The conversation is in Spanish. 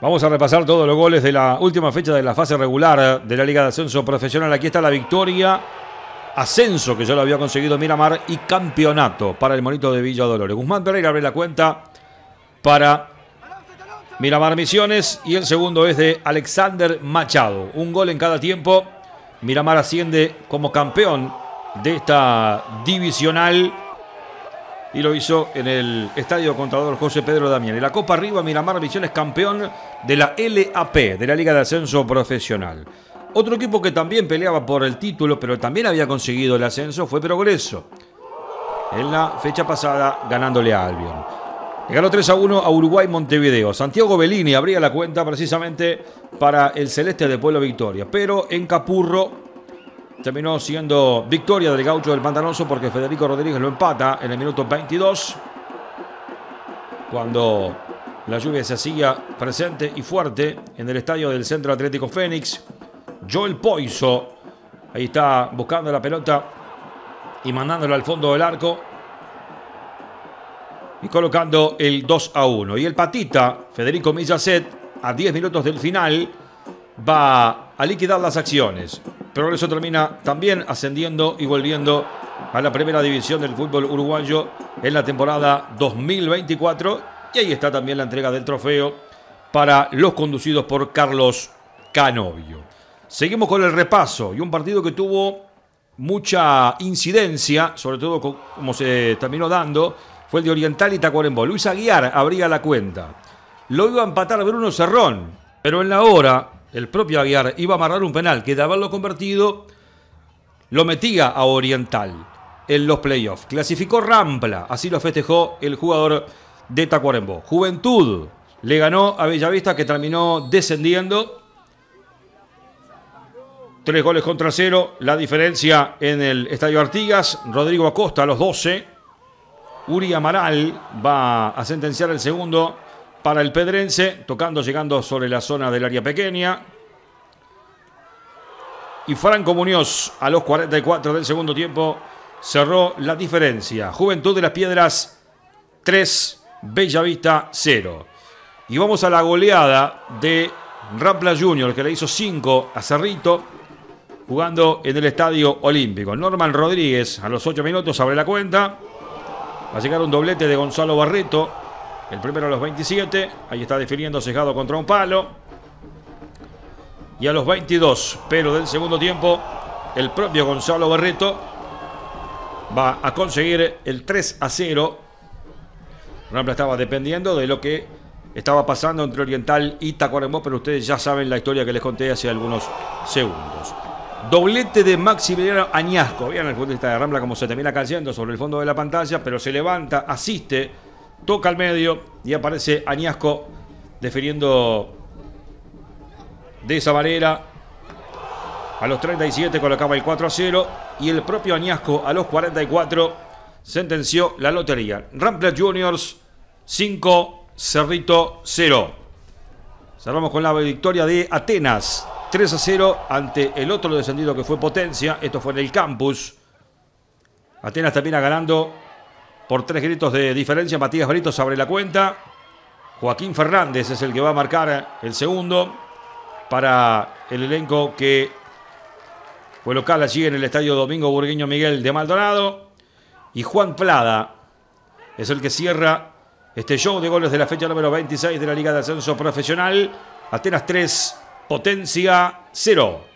Vamos a repasar todos los goles de la última fecha de la fase regular de la Liga de Ascenso Profesional. Aquí está la victoria, ascenso que ya lo había conseguido Miramar y campeonato para el monito de Villa Dolores. Guzmán Pereira abre la cuenta para Miramar Misiones y el segundo es de Alexander Machado. Un gol en cada tiempo. Miramar asciende como campeón de esta divisional y lo hizo en el Estadio Contador José Pedro Damián. En la Copa Arriba, Miramar Misiones campeón de la LAP, de la Liga de Ascenso Profesional. Otro equipo que también peleaba por el título, pero también había conseguido el ascenso, fue Progreso. En la fecha pasada, ganándole a Albion. Ganó 3 a 1 a Uruguay Montevideo. Santiago Bellini abría la cuenta precisamente para el Celeste de Pueblo Victoria. Pero en Capurro terminó siendo victoria del gaucho del Pantanoso porque Federico Rodríguez lo empata en el minuto 22. Cuando la lluvia se hacía presente y fuerte en el estadio del Centro Atlético Fénix. Joel Poiso, ahí está buscando la pelota y mandándola al fondo del arco. Y colocando el 2 a 1. Y el patita, Federico Millacet, a 10 minutos del final, va a liquidar las acciones. Pero eso termina también ascendiendo y volviendo a la primera división del fútbol uruguayo en la temporada 2024. Y ahí está también la entrega del trofeo para los conducidos por Carlos Canovio. Seguimos con el repaso y un partido que tuvo mucha incidencia, sobre todo como se terminó dando, fue el de Oriental y Tacuarembó. Luis Aguiar abría la cuenta. Lo iba a empatar Bruno Cerrón, pero en la hora el propio Aguiar iba a amarrar un penal que de haberlo convertido lo metía a Oriental en los playoffs. Clasificó Rampla, así lo festejó el jugador de Tacuarembó. Juventud le ganó a Bellavista que terminó descendiendo. Tres goles contra cero. La diferencia en el Estadio Artigas. Rodrigo Acosta a los 12. Uri Amaral va a sentenciar el segundo para el Pedrense, tocando, llegando sobre la zona del área pequeña. Y Franco Muñoz a los 44 del segundo tiempo cerró la diferencia. Juventud de las Piedras 3, Bellavista 0. Y vamos a la goleada de Rampla Junior, que le hizo 5 a Cerrito, jugando en el Estadio Olímpico. Norman Rodríguez a los 8 minutos abre la cuenta. Va a llegar un doblete de Gonzalo Barreto. El primero a los 27. Ahí está definiendo cejado contra un palo. Y a los 22, pero del segundo tiempo, el propio Gonzalo Barreto va a conseguir el 3 a 0. Rampla estaba dependiendo de lo que estaba pasando entre Oriental y Tacuarembó, pero ustedes ya saben la historia que les conté hace algunos segundos. Doblete de Maximiliano Añasco. Vean el futbolista de Rambla como se termina cayendo sobre el fondo de la pantalla, pero se levanta, asiste, toca al medio y aparece Añasco definiendo de esa manera. A los 37 colocaba el 4 a 0 y el propio Añasco a los 44 sentenció la lotería. Rampla Juniors 5, Cerrito 0. Cerramos con la victoria de Atenas 3 a 0 ante el otro descendido que fue Potencia. Esto fue en el campus. Atenas termina ganando por tres gritos de diferencia. Matías Britos abre la cuenta. Joaquín Fernández es el que va a marcar el segundo para el elenco que fue local allí en el estadio Domingo Burgueño Miguel de Maldonado. Y Juan Plada es el que cierra este show de goles de la fecha número 26 de la Liga de Ascenso Profesional. Atenas 3, Potencia 0.